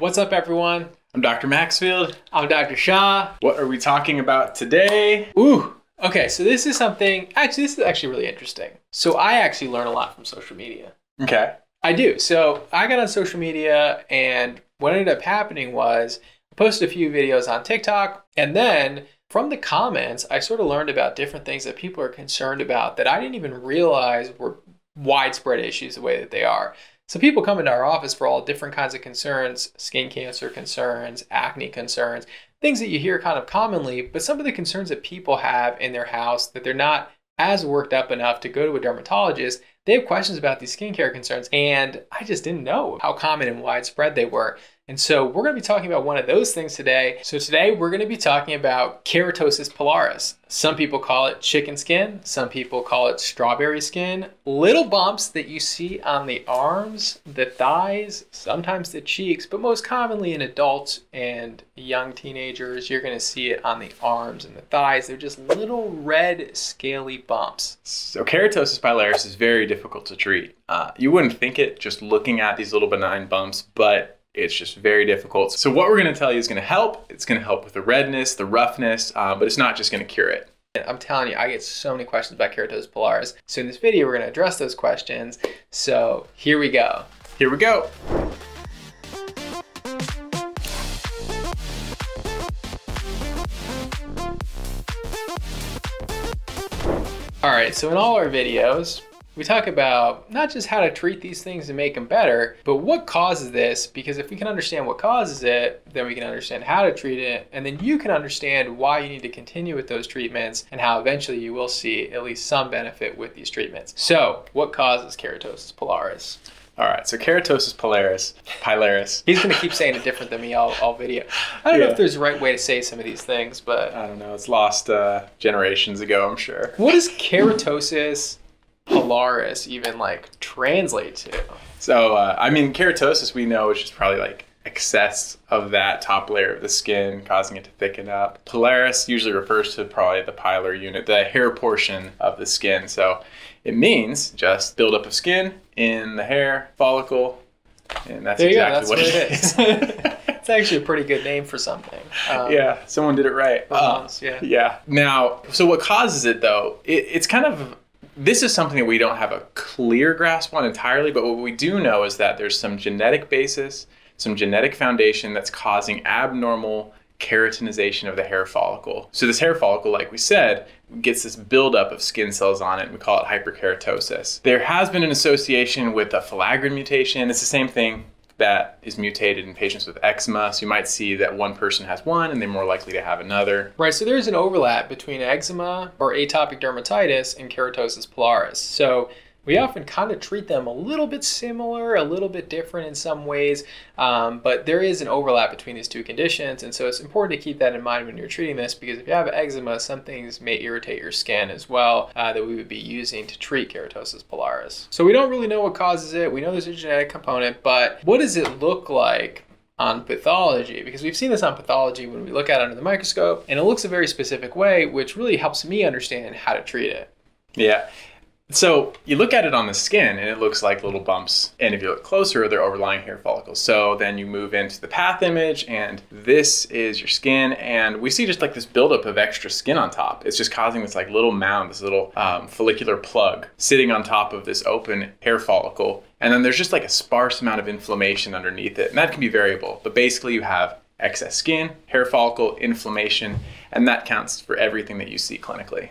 What's up, everyone? I'm Dr. Maxfield. I'm Dr. Shah. What are we talking about today? Ooh, okay, so this is something, actually, this is actually really interesting. So, I actually learn a lot from social media. Okay. I do. So, I got on social media, and what ended up happening was I posted a few videos on TikTok, and then from the comments, I sort of learned about different things that people are concerned about that I didn't even realize were widespread issues the way that they are. So people come into our office for all different kinds of concerns, skin cancer concerns, acne concerns, things that you hear kind of commonly, but some of the concerns that people have in their house that they're not as worked up enough to go to a dermatologist, they have questions about these skincare concerns. And I just didn't know how common and widespread they were. And so we're going to be talking about one of those things today. So today we're going to be talking about keratosis pilaris. Some people call it chicken skin, some people call it strawberry skin. Little bumps that you see on the arms, the thighs, sometimes the cheeks, but most commonly in adults and young teenagers, you're going to see it on the arms and the thighs. They're just little red scaly bumps. So keratosis pilaris is very difficult to treat. Uh, you wouldn't think it just looking at these little benign bumps, but it's just very difficult. So what we're going to tell you is going to help. It's going to help with the redness, the roughness, uh, but it's not just going to cure it. I'm telling you, I get so many questions about keratosis pilaris. So in this video, we're going to address those questions. So here we go. Here we go. All right, so in all our videos, we talk about not just how to treat these things and make them better, but what causes this. Because if we can understand what causes it, then we can understand how to treat it. And then you can understand why you need to continue with those treatments and how eventually you will see at least some benefit with these treatments. So, what causes keratosis pilaris? All right, so keratosis pilaris, pilaris. He's going to keep saying it different than me all, all video. I don't know if there's a right way to say some of these things, but I don't know. It's lost uh, generations ago, I'm sure. What is keratosis pilaris even like translate to? So, uh, I mean, keratosis we know is just probably like excess of that top layer of the skin, causing it to thicken up. Polaris usually refers to probably the pilar unit, the hair portion of the skin. So, it means just buildup of skin in the hair follicle, and that's There go. exactly That's what, what it is. it's actually a pretty good name for something. Um, yeah, someone did it right. Uh, yeah. Yeah. Now, so what causes it though? It, it's kind of this is something that we don't have a clear grasp on entirely, but what we do know is that there's some genetic basis, some genetic foundation that's causing abnormal keratinization of the hair follicle. So this hair follicle, like we said, gets this buildup of skin cells on it, and we call it hyperkeratosis. There has been an association with a filaggrin mutation. It's the same thing that is mutated in patients with eczema. So you might see that one person has one and they're more likely to have another. Right, so there's an overlap between eczema or atopic dermatitis and keratosis pilaris. So we often kind of treat them a little bit similar, a little bit different in some ways, um, but there is an overlap between these two conditions, and so it's important to keep that in mind when you're treating this because if you have eczema, some things may irritate your skin as well uh, that we would be using to treat keratosis pilaris. So we don't really know what causes it. We know there's a genetic component, but what does it look like on pathology because we've seen this on pathology when we look at it under the microscope and it looks a very specific way which really helps me understand how to treat it Yeah. So you look at it on the skin and it looks like little bumps. And if you look closer, they're overlying hair follicles. So then you move into the path image and this is your skin. And we see just like this buildup of extra skin on top. It's just causing this like little mound, this little um, follicular plug sitting on top of this open hair follicle. And then there's just like a sparse amount of inflammation underneath it. And that can be variable. But basically you have excess skin, hair follicle, inflammation, and that counts for everything that you see clinically.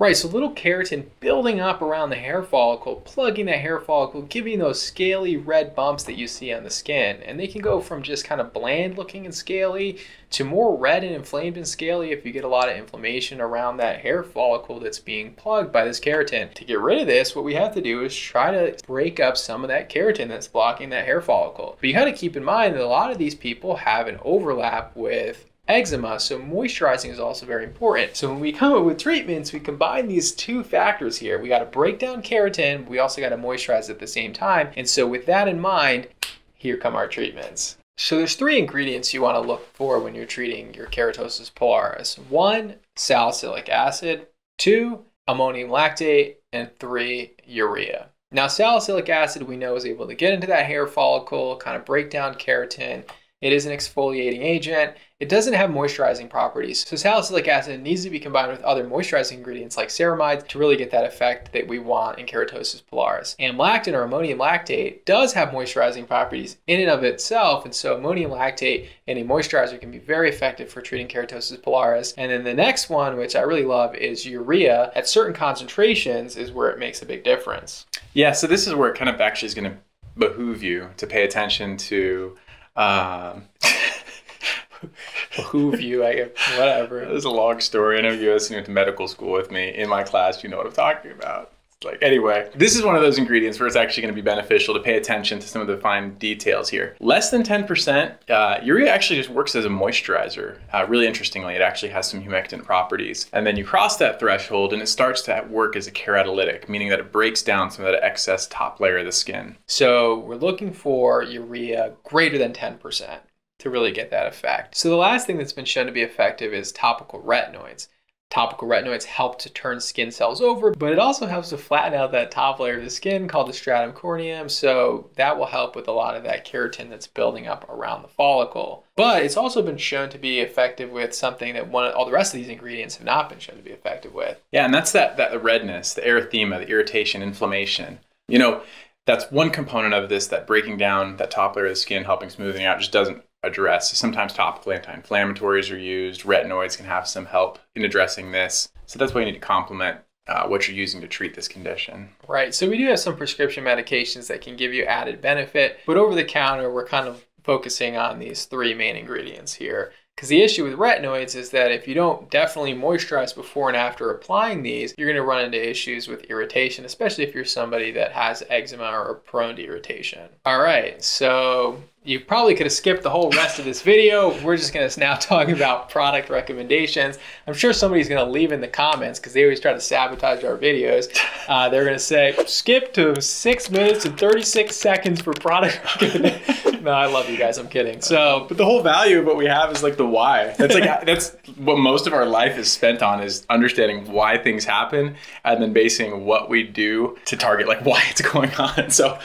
Right so little keratin building up around the hair follicle plugging the hair follicle giving those scaly red bumps that you see on the skin and they can go from just kind of bland looking and scaly to more red and inflamed and scaly if you get a lot of inflammation around that hair follicle that's being plugged by this keratin. To get rid of this, what we have to do is try to break up some of that keratin that's blocking that hair follicle. But you got to keep in mind that a lot of these people have an overlap with eczema, so moisturizing is also very important. So when we come up with treatments, we combine these two factors here. We got to break down keratin, we also got to moisturize at the same time. And so with that in mind, here come our treatments. So there's three ingredients you want to look for when you're treating your keratosis pilaris. One, salicylic acid. Two, ammonium lactate. And three, urea. Now, salicylic acid we know is able to get into that hair follicle, kind of break down keratin. It is an exfoliating agent. It doesn't have moisturizing properties. So salicylic acid needs to be combined with other moisturizing ingredients like ceramides to really get that effect that we want in keratosis pilaris. Amlactin or ammonium lactate does have moisturizing properties in and of itself. And so ammonium lactate and a moisturizer can be very effective for treating keratosis pilaris. And then the next one, which I really love, is urea. At certain concentrations is where it makes a big difference. Yeah, so this is where it kind of actually is going to behoove you to pay attention to um, behoove you, I guess, whatever. This is a long story. I know you guys went to medical school with me in my class. You know what I'm talking about. Like anyway, this is one of those ingredients where it's actually going to be beneficial to pay attention to some of the fine details here. Less than 10%, uh, urea actually just works as a moisturizer. Uh, really interestingly, it actually has some humectant properties. And then you cross that threshold and it starts to work as a keratolytic, meaning that it breaks down some of that excess top layer of the skin. So we're looking for urea greater than 10% to really get that effect. So the last thing that's been shown to be effective is topical retinoids. Topical retinoids help to turn skin cells over, but it also helps to flatten out that top layer of the skin called the stratum corneum. So that will help with a lot of that keratin that's building up around the follicle. But it's also been shown to be effective with something that one all the rest of these ingredients have not been shown to be effective with. Yeah, and that's that that redness, the erythema, the irritation, inflammation. You know, that's one component of this that breaking down that top layer of the skin, helping smoothing out, just doesn't address. Sometimes topical anti-inflammatories are used. Retinoids can have some help in addressing this. So that's why you need to complement uh, what you're using to treat this condition. Right. So we do have some prescription medications that can give you added benefit, but over the counter, we're kind of focusing on these three main ingredients here. Because the issue with retinoids is that if you don't definitely moisturize before and after applying these, you're going to run into issues with irritation, especially if you're somebody that has eczema or prone to irritation. All right, so you probably could have skipped the whole rest of this video. We're just going to now talk about product recommendations. I'm sure somebody's going to leave in the comments because they always try to sabotage our videos. Uh, they're going to say, skip to six minutes and 36 seconds for product recommendations. no, I love you guys. I'm kidding. So, but the whole value of what we have is like the why. That's like, that's what most of our life is spent on is understanding why things happen and then basing what we do to target like why it's going on. So,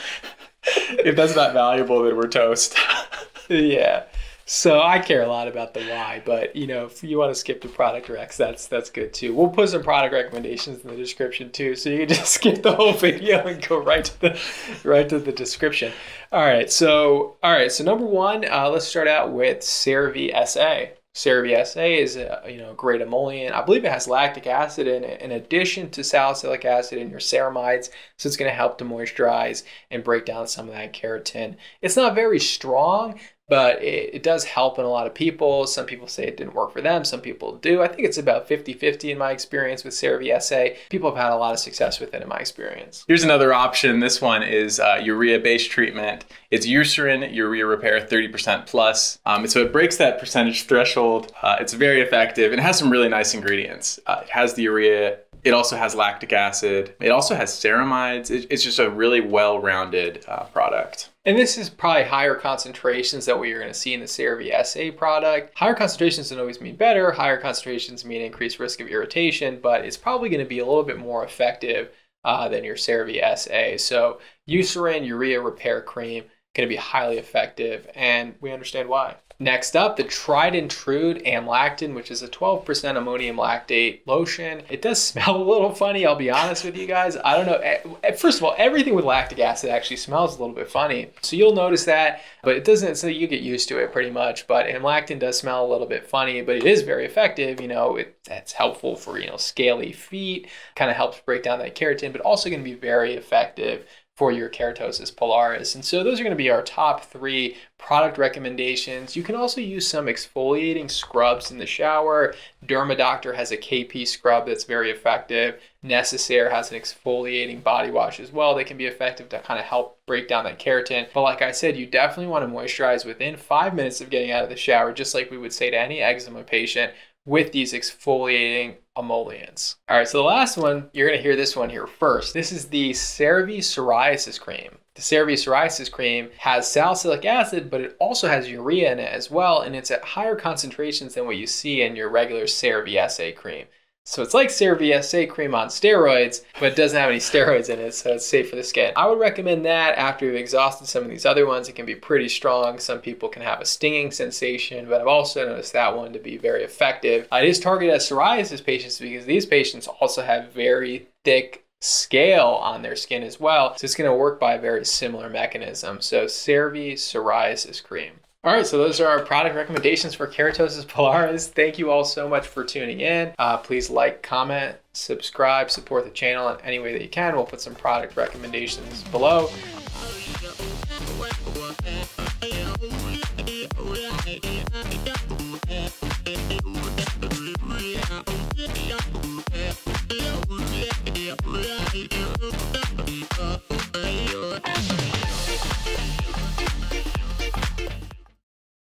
if that's not valuable, then we're toast. yeah. So I care a lot about the why, but you know, if you want to skip to product recs, that's that's good too. We'll put some product recommendations in the description too, so you can just skip the whole video and go right to the right to the description. All right, so all right, so number one, uh, let's start out with CeraVe SA. CeraVe is a you know great emollient. I believe it has lactic acid in it in addition to salicylic acid in your ceramides, so it's going to help to moisturize and break down some of that keratin. It's not very strong, but it, it, does help in a lot of people. Some people say it didn't work for them, some people do. I think it's about 50 50 in my experience with CeraVe SA. People have had a lot of success with it in my experience. Here's another option. This one is uh, urea based treatment. It's Eucerin Urea Repair 30% plus. Um, so it breaks that percentage threshold. Uh, it's very effective and has some really nice ingredients. Uh, it has the urea it also has lactic acid. It also has ceramides. It, it's just a really well rounded uh, product. And this is probably higher concentrations that we are going to see in the CeraVe SA product. Higher concentrations don't always mean better. Higher concentrations mean increased risk of irritation, but it's probably going to be a little bit more effective uh, than your CeraVe SA. So Eucerin Urea Repair Cream going to be highly effective, and we understand why. Next up, the tried and true amlactin, which is a 12% ammonium lactate lotion. It does smell a little funny, I'll be honest with you guys. I don't know. Eh, eh, first of all, everything with lactic acid actually smells a little bit funny. So you'll notice that, but it doesn't, so you get used to it pretty much. But amlactin does smell a little bit funny, but it is very effective. You know, it, it's helpful for, you know, scaly feet, kind of helps break down that keratin, but also going to be very effective for your keratosis pilaris. And so those are going to be our top three product recommendations. You can also use some exfoliating scrubs in the shower. Dermadoctor has a KP scrub that's very effective. Necessaire has an exfoliating body wash as well that can be effective to kind of help break down that keratin. But like I said, you definitely want to moisturize within five minutes of getting out of the shower, just like we would say to any eczema patient with these exfoliating emollients. All right, so the last one, you're gonna hear this one here first. This is the CeraVe Psoriasis Cream. The CeraVe Psoriasis Cream has salicylic acid, but it also has urea in it as well, and it's at higher concentrations than what you see in your regular CeraVe SA cream. So it's like CeraVe SA cream on steroids, but it doesn't have any steroids in it, so it's safe for the skin. I would recommend that after you've exhausted some of these other ones. It can be pretty strong. Some people can have a stinging sensation, but I've also noticed that one to be very effective. It is targeted at psoriasis patients because these patients also have very thick scale on their skin as well. So it's going to work by a very similar mechanism. So CeraVe Psoriasis Cream. All right, so those are our product recommendations for Keratosis pilaris. Thank you all so much for tuning in. Uh, please like, comment, subscribe, support the channel in any way that you can. We'll put some product recommendations below.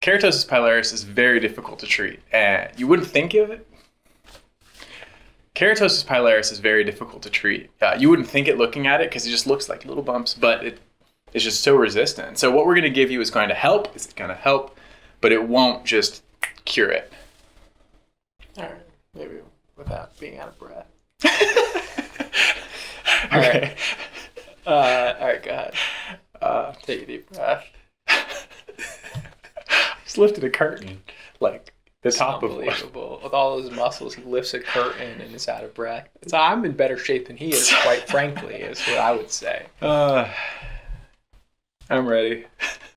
Keratosis pilaris is very difficult to treat. And you wouldn't think of it. Keratosis pilaris is very difficult to treat. Uh, you wouldn't think it looking at it because it just looks like little bumps, but it is just so resistant. So what we're going to give you is going to help. It's going to help, but it won't just cure it. All right, maybe without being out of breath. All right. Uh, all right, go ahead. Uh, Take a deep breath. Just lifted a curtain, like the It's top of one. unbelievable. With all those muscles, he lifts a curtain and is out of breath. So I'm in better shape than he is, quite frankly, is what I would say. Uh, I'm ready.